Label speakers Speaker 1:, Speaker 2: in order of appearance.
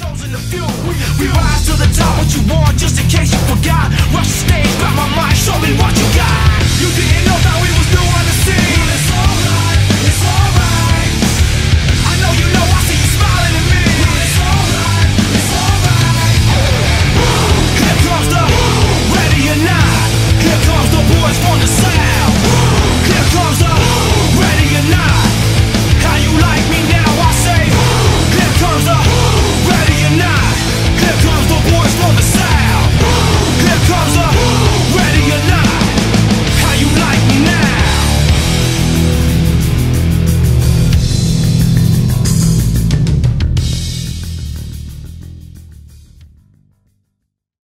Speaker 1: We rise to the top, what you want, just to keep.